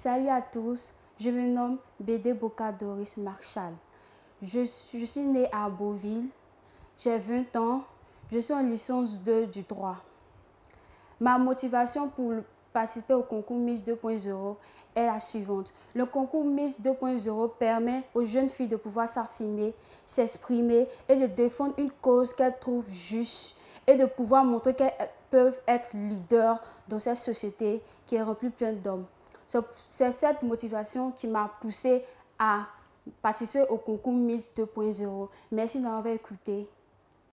Salut à tous, je me nomme Bédé Boca Doris Marshall. Je, suis née à Beauville, j'ai 20 ans, je suis en licence 2 du droit. Ma motivation pour participer au concours Miss 2.0 est la suivante. Le concours Miss 2.0 permet aux jeunes filles de pouvoir s'affirmer, s'exprimer et de défendre une cause qu'elles trouvent juste et de pouvoir montrer qu'elles peuvent être leaders dans cette société qui est remplie plein d'hommes. C'est cette motivation qui m'a poussée à participer au concours Miss 2.0. Merci d'avoir écouté.